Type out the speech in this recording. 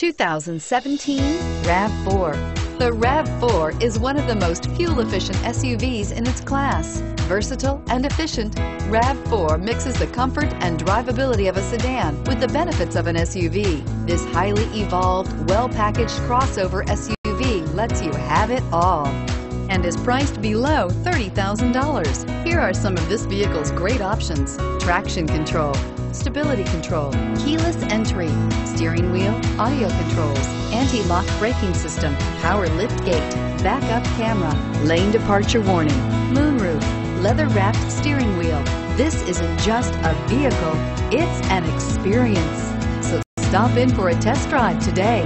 2017 RAV4. The RAV4 is one of the most fuel-efficient SUVs in its class. Versatile and efficient, RAV4 mixes the comfort and drivability of a sedan with the benefits of an SUV. This highly evolved, well-packaged crossover SUV lets you have it all and is priced below $30,000. Here are some of this vehicle's great options. Traction control, stability control, keyless entry, steering wheel, audio controls, anti-lock braking system, power lift gate, backup camera, lane departure warning, moonroof, leather wrapped steering wheel. This isn't just a vehicle, it's an experience. So stop in for a test drive today.